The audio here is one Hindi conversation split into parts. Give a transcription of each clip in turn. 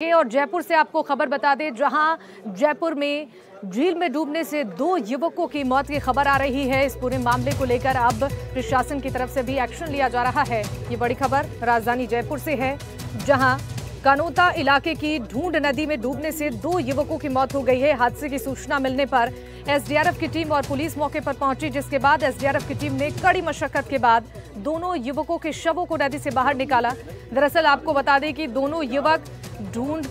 और जयपुर से आपको खबर बता दें, जहाँ जयपुर में झील में डूबने से दो युवकों की मौत की खबर आ रही है। इस पूरे मामले को लेकर अब प्रशासन की तरफ़ से भी एक्शन लिया जा रहा है। ये बड़ी खबर राजधानी जयपुर से है, जहाँ कानोता इलाके की ढूंढ नदी में डूबने से दो युवकों की मौत हो गई है। हादसे की सूचना मिलने पर एसडीआरएफ की टीम और पुलिस मौके पर पहुँची, जिसके बाद एसडीआरएफ की टीम ने कड़ी मशक्कत के बाद दोनों युवकों के शवों को नदी से बाहर निकाला। दरअसल आपको बता दें कि दोनों युवक ढूंढ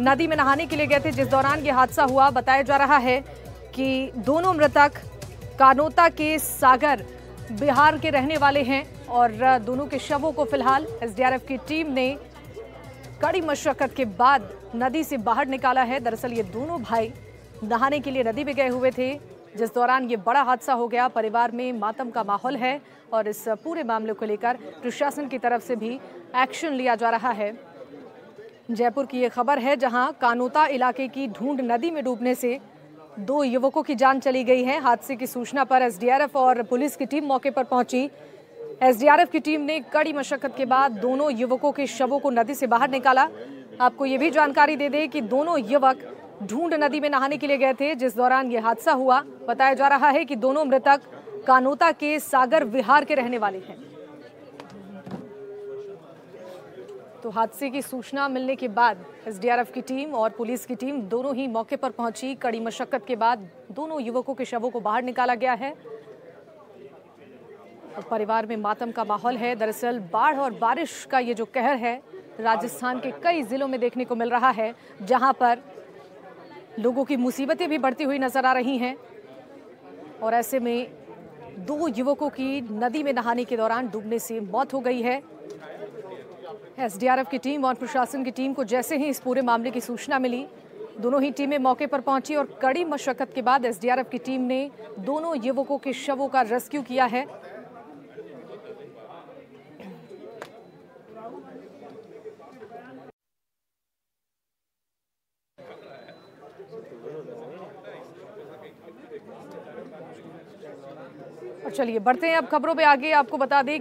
नदी में नहाने के लिए गए थे, जिस दौरान ये हादसा हुआ। बताया जा रहा है कि दोनों मृतक कानोता के सागर, बिहार के रहने वाले हैं और दोनों के शवों को फ़िलहाल एसडीआरएफ की टीम ने कड़ी मशक्कत के बाद नदी से बाहर निकाला है। दरअसल ये दोनों भाई नहाने के लिए नदी में गए हुए थे। जिस दौरान ये बड़ा हादसा हो गया, परिवार में मातम का माहौल है और इस पूरे मामले को लेकर प्रशासन की तरफ़ से भी एक्शन लिया जा रहा है। जयपुर की ये खबर है जहाँ कानोता इलाके की ढूंढ नदी में डूबने से दो युवकों की जान चली गई है। हादसे की सूचना पर एसडीआरएफ और पुलिस की टीम मौके पर पहुँची। एसडीआरएफ की टीम ने कड़ी मशक्कत के बाद दोनों युवकों के शवों को नदी से बाहर निकाला। आपको ये भी जानकारी दे दें कि दोनों युवक ढूंढ नदी में नहाने के लिए गए थे, जिस दौरान ये हादसा हुआ। बताया जा रहा है कि दोनों मृतक कानोता के सागर विहार के रहने वाले हैं। तो हादसे की सूचना मिलने के बाद एसडीआरएफ की टीम और पुलिस की टीम दोनों ही मौके पर पहुँची। कड़ी मशक्कत के बाद दोनों युवकों के शवों को बाहर निकाला गया है। और परिवार में मातम का माहौल है। दरअसल बाढ़ और बारिश का ये जो कहर है, राजस्थान के कई जिलों में देखने को मिल रहा है, जहाँ पर लोगों की मुसीबतें भी बढ़ती हुई नज़र आ रही हैं। और ऐसे में दो युवकों की नदी में नहाने के दौरान डूबने से मौत हो गई है। एसडीआरएफ की टीम और प्रशासन की टीम को जैसे ही इस पूरे मामले की सूचना मिली, दोनों ही टीमें मौके पर पहुँची और कड़ी मशक्कत के बाद एसडीआरएफ की टीम ने दोनों युवकों के शवों का रेस्क्यू किया है। चलिए बढ़ते हैं अब खबरों पे आगे आपको बता दें